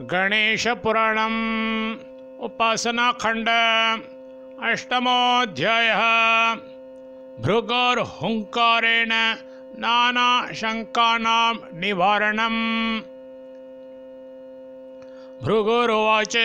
गणेशपुराणम् उपासनाखण्ड अष्टमोऽध्यायः। भृगोर्हुङ्कारेण नानाशङ्कानां निवारणम्। भृगुरुवाच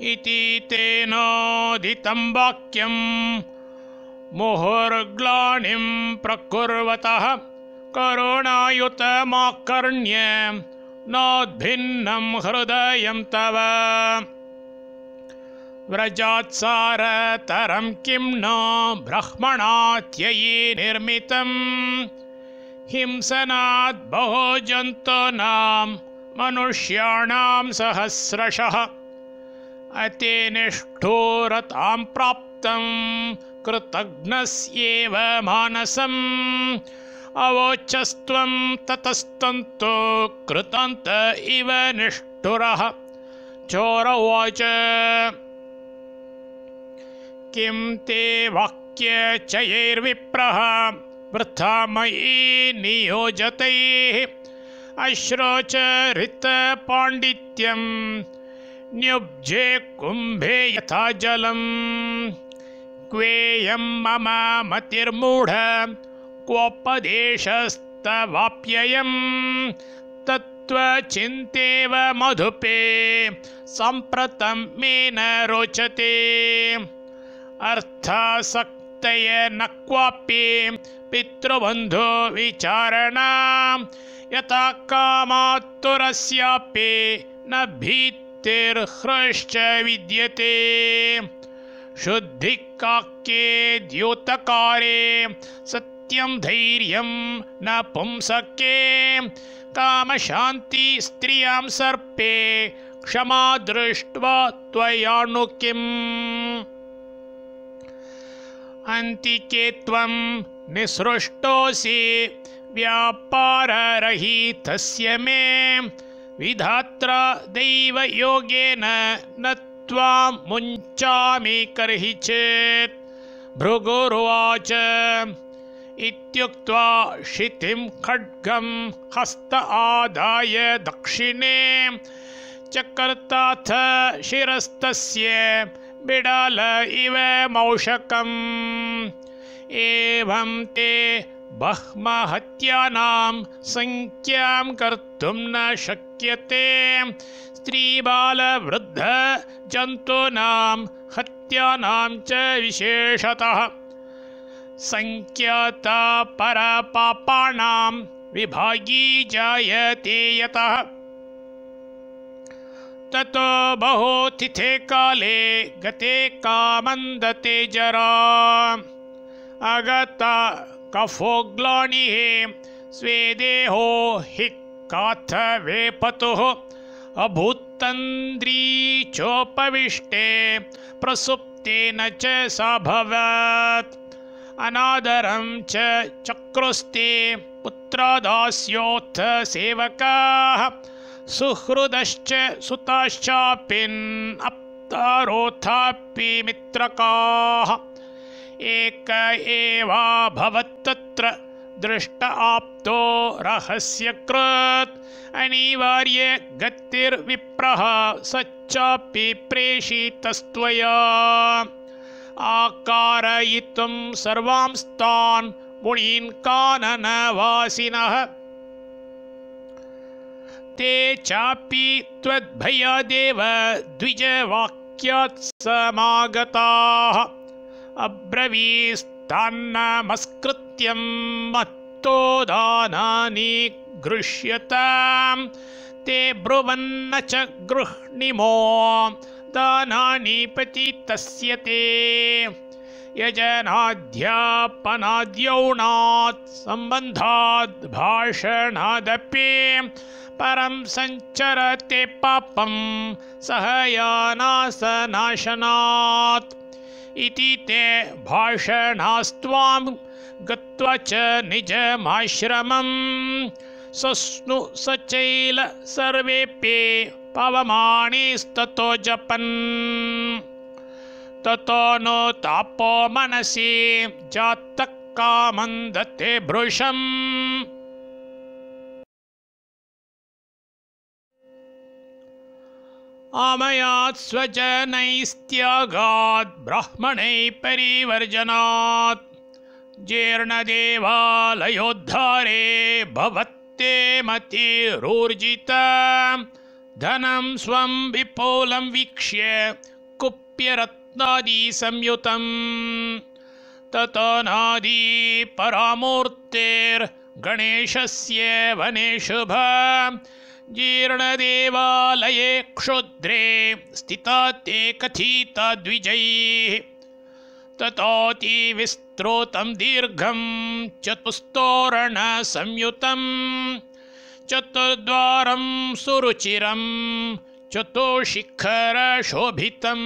इति तेनोदितं वाक्यं मुहुर्ग्लानिं प्रकुर्वतः करुणायुतमाकर्ण्य नोद्भिन्नं हृदयं तव। व्रजात्सारतरं किं न ब्रह्मणात्ययि निर्मितं। हिंसनात् बहु जन्तूनां मनुष्याणां सहस्रशः। अतिनिष्ठुरतां प्राप्तं कृतघ्नस्येव मानसम् अवोचस्त्वं ततस्तन्तु कृतान्त इव निष्ठुरः। चोर उवाच, किं ते वाक्यचयैर्विप्रः? वृथा मयि नियोजतैः। अश्रोचरितपाण्डित्यं न्युब्जे कुम्भे यथा जलम्। क्वेयं मम मतिर्मूढ क्वोपदेशस्तवाप्ययं तत्त्वचिन्तेव मधुपे, साम्प्रतं मे न रोचते। अर्थासक्तय न क्वापि पितृबन्धो विचारणा। यथा कामातुरस्यापि न भीतिर्हृश्च विद्यते। शुद्धिकाक्ये द्योतकारे सत्यं धैर्यं न पुंसके। कामशान्ति स्त्रियाँ सर्पे, क्षमा दृष्ट्वा त्वयाणु किम् अन्तिके त्वं निसृष्टोऽसि, व्यापाररहितस्य मे। विधात्रा दैवयोगेन न त्वां मुञ्चामि कर्हि चेत् भृगुरुवाच इत्युक्त्वा क्षितिं खड्गं हस्त आदाय दक्षिणे चकर्ताथ शिरस्तस्य बिडाल इव मौषकम्। एवं ते बह्महत्यानां सङ्ख्यां कर्तुं न शक्यते। स्त्रीबालवृद्धजन्तूनां हत्यानां च विशेषतः। सङ्ख्याता परपापाणां विभागी जायते यतः। ततो बहुतिथे काले, गते कामन्दते जरा। अगता कफोग्लानिः स्वेदेहो हि काथवे पतुः अभूत्तन्द्रीचोपविष्टे प्रसुप्तेन च साभवत्। अनादरं च चक्रुस्ते पुत्रदास्योऽथ सेवकाः, सुहृदश्च सुताश्चापिन् अप्तारोथापि मित्रकाः। एक एवाभवत्तत्र दृष्ट आप्तो रहस्यकृत्, अनिवार्य गतिर्विप्रः सच्चापि प्रेषितस्त्वया। आकारयितुं सर्वांस्तान् मुनीन् काननवासिनः। ते चापि त्वद्भयादेव द्विजवाक्यात् समागताः अब्रवीस्तान्नमस्कृत्यं मत्तो दानानि गृह्यतां ते ब्रुवन्न च गृह्णिमो दानानि पतितस्य ते यजनाध्यापनाद्यौणात् सम्बन्धाद् भाषणादपि परं सञ्चरते पापं इति ते भाषणास्त्वां गत्वा च निजमाश्रमं सस्नु सचैल सर्वेऽपि पवमाणिस्ततो जपन्। ततो नो तापो मनसि जातः कामन्दते भृशम्। आमयात् स्वजनैस्त्यागात् ब्राह्मणैः परिवर्जनात्। जीर्णदेवालयोद्धारे भवत्ते मतिरूर्जिता धनं स्वं विपुलं वीक्ष्य कुप्यरत्नादिसंयुतम् ततो नादी परामूर्तेर्गणेशस्य वनेशुभ। जीर्णदेवालये क्षुद्रे स्थिता ते कथिता द्विजैः। ततोऽतिविस्तृतं दीर्घं चतुस्तोरणसंयुतं चतुर्द्वारं सुरुचिरं चतुशिखरशोभितम्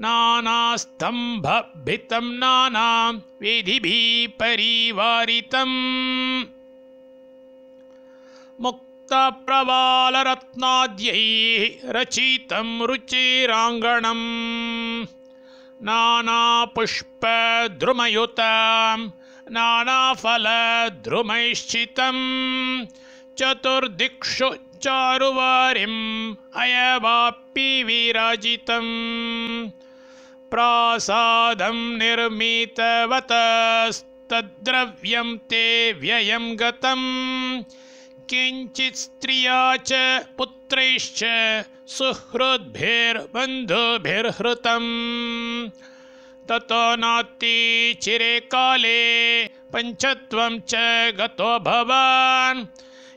नानास्तम्भभितं नाना विधिभिः परिवारितम् मुक्तप्रवालरत्नाद्यैः रचितं रुचिराङ्गणम्। नानापुष्पद्रुमयुतं नानाफलद्रुमैश्चितं चतुर्दिक्षु चारुवारिम् अयवापि विराजितम्। प्रासादं निर्मितवतस्तद्द्रव्यं ते व्ययं गतम्। किञ्चित् स्त्रिया च पुत्रैश्च सुहृद्भिर्बन्धुभिर्हृतम्। ततो नातिचिरे काले पञ्चत्वं च गतो भवान्।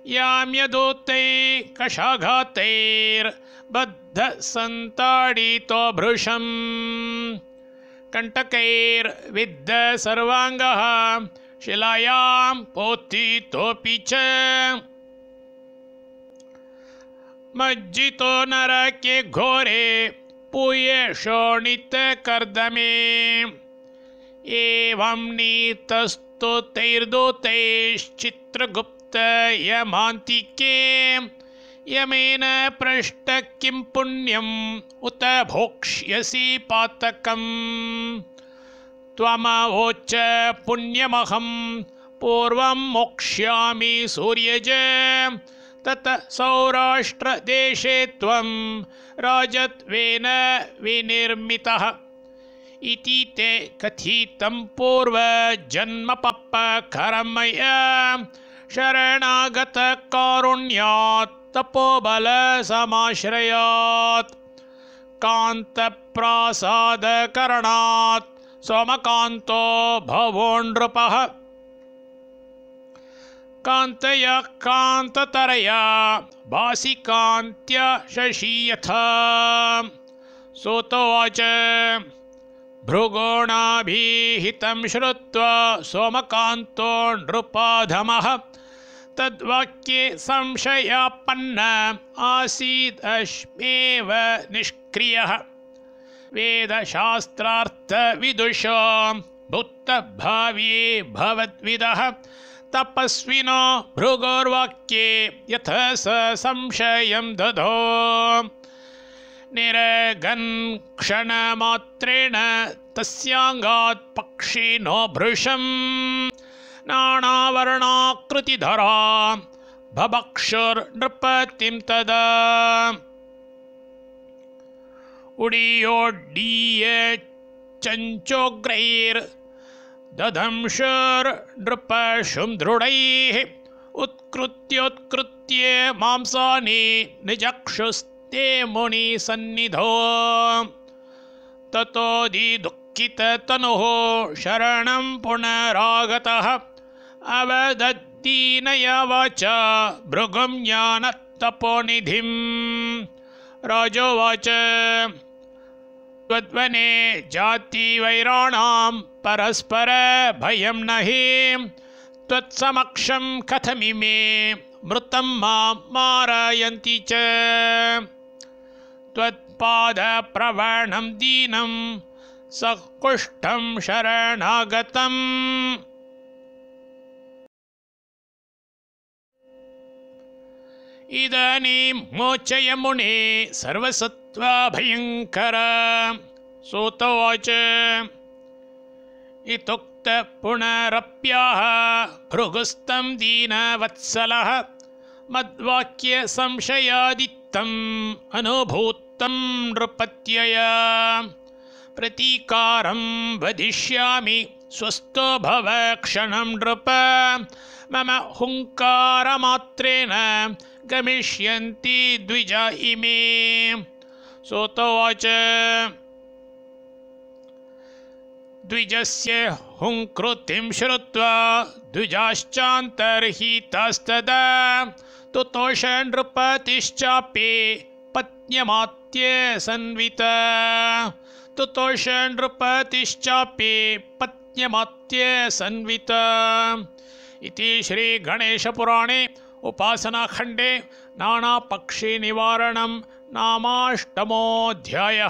याम्यदूतै कषाघातैर्बद्धसन्ताडितो भृशम्। कण्टकैर्विद्ध सर्वाङ्गः, शिलायां पोथितोऽपि च। मज्जितो नरके घोरे पूय शोणितकर्दमे एवं नीतस्तुतैर्दूतैश्चित्रगुप्त यमान्तिके। यमेन पृष्ट किं पुण्यम् उत भोक्ष्यसि पातकम्। त्वमवोच पुण्यमहं पूर्वं मोक्ष्यामि सूर्यज। तत सौराष्ट्रदेशे त्वं राजत्वेन विनिर्मितः। इति ते कथितं पूर्वजन्मपपकर्मया शरणागतकारुण्यात् तपोबलसमाश्रयात् कान्तप्रासादकरणात् सोमकान्तो भवो नृपः कान्तया कान्ततरया भासिकान्त्य शशि यथा सोतोवाच, भृगोणाभिहितं श्रुत्वा सोमकान्तो नृपाधमः। तद्वाक्ये संशयापन्न आसीदश्मेव निष्क्रियः। वेदशास्त्रार्थविदुषो भवद्विदः। तपस्विनो भृगोर्वाक्ये यथ स संशयं दधो निरगन् क्षणमात्रेण तस्याङ्गात् पक्षिणो भृशम्। नानावर्णाकृतिधरा भभक्षुर्नृपतिं तदा। उडीयोड्डीय चञ्चोग्रैर् दधंशुर्नृपशुं दृढैः उत्कृत्योत्कृत्य मांसानि निजक्षुस्ते मुनिसन्निधो। ततोदिदुःखिततनुः शरणं पुनरागतः अवदद्दीनया वाचा भृगुं ज्ञानतपोनिधिं राजोवाच। जातिवैराणां परस्परभयं न हि त्वत्समक्षं कथमिमे मृतं मां मारयन्ति च। त्वत्पादप्रवणं दीनं सकुष्ठं शरणागतम्। इदानीं मोचय मुने सूतोवाच इत्युक्त पुनरप्याह भृगुस्तं दीनवत्सलः मद्वाक्यसंशयादित्य अनुभूतम् अनुभूतं नृपत्यया। प्रतीकारं वदिष्यामि स्वस्थो भव क्षणं नृप। मम हुङ्कारमात्रेण गमिष्यन्ति द्विज इमे। सोतोवाच द्विजस्य हुङ्कृतिं श्रुत्वा द्विजाश्चान्तर्हितस्तदा। तुतोष नृपतिश्चापि पत्न्यमात्ये सन्वित तुतोष नृपतिश्चापि पत्न्यमात्ये सन्वित इति श्रीगणेशपुराणे उपासनाखण्डे नानापक्षिनिवारणं नामाष्टमोऽध्यायः।